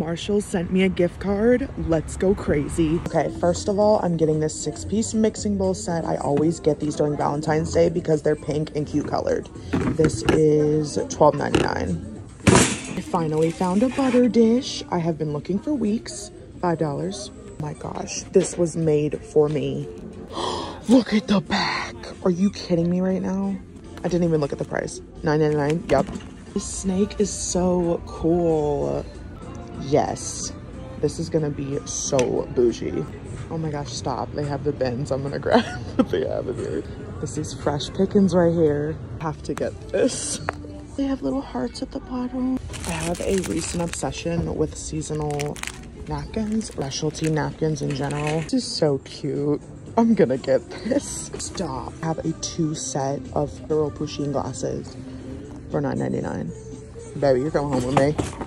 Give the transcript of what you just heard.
Marshalls sent me a gift card. Let's go crazy. Okay, first of all, I'm getting this six piece mixing bowl set. I always get these during Valentine's Day because they're pink and cute colored. This is $12.99. I finally found a butter dish. I have been looking for weeks. $5. my gosh, this was made for me. look at the back. Are you kidding me right now? I didn't even look at the price. $9.99, yep. This snake is so cool. Yes, this is gonna be so bougie. Oh my gosh, stop. They have the bins. I'm gonna grab what they have in here. This is fresh pickings right here. Have to get this. They have little hearts at the bottom. I have a recent obsession with seasonal napkins, specialty napkins in general. This is so cute. I'm gonna get this. Stop. I have a two set of Earl Pusheen glasses for $9.99. Baby, you're coming home with me.